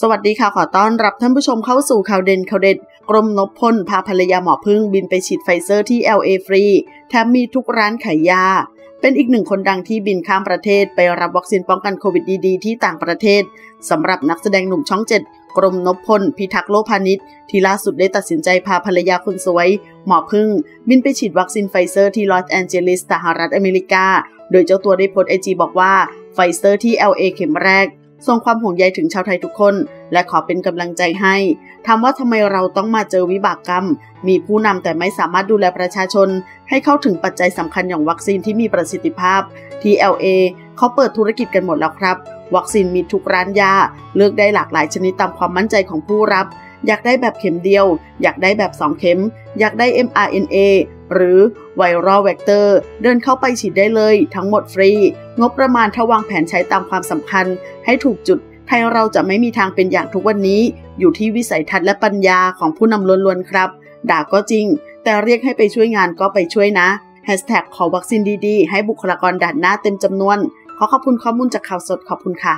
สวัสดีค่ะ ขอต้อนรับท่านผู้ชมเข้าสู่ข่าวเด่นข่าวเด็ด กลมนพพลพาภรรยาหมอผึ้งบินไปฉีดไฟเซอร์ที่ LA ฟรี แถมมีทุกร้านขายยา เป็นอีกหนึ่งคนดังที่บินข้ามประเทศไปรับวัคซีนป้องกันโควิดดีๆที่ต่างประเทศสำหรับนักแสดงหนุ่มช่องเจ็ดกลมนพพลพิทักษ์โล่พานิชที่ล่าสุดได้ตัดสินใจพาภรรยาคนสวย หมอผึ้ง บินไปฉีดวัคซีนไฟเซอร์ที่ลอสแอนเจลิสสหรัฐอเมริกา โดยเจ้าตัวได้โพสต์ไอจีบอกว่าไฟเซอร์ที่ LA เข็มแรก ส่งความห่วงใยถึงชาวไทยทุกคน และขอเป็นกำลังใจให้ถามว่าทำไมเราต้องมาเจอวิบากกรรม มีผู้นำแต่ไม่สามารถดูแลประชาชน ให้เข้าถึงปัจจัยสำคัญอย่างวัคซีนที่มีประสิทธิภาพ ที่ LA เขาเปิดธุรกิจกันหมดแล้วครับ วัคซีนมีทุกร้านยา เลือกได้หลากหลายชนิดตามความมั่นใจของผู้รับ อยากได้แบบเข็มเดียว อยากได้แบบ 2 เข็ม อยากได้ mRNA หรือviral vector เดินเข้าไปฉีดได้เลยทั้งหมดฟรี งบประมาณถ้าวางแผนใช้ตามความสำคัญ ให้ถูกจุด ไทยเราจะไม่มีทางเป็นอย่างทุกวันนี้ อยู่ที่วิสัยทัศน์และปัญญาของผู้นำล้วนๆครับ ด่าก็จริง แต่เรียกให้ไปช่วยงานก็ไปช่วยนะแฮชแท็กขอวัคซีนดีๆ ให้บุคลากรด่านหน้าเต็มจำนวน ขอขอบคุณข้อมูลจากข่าวสดขอบคุณค่ะ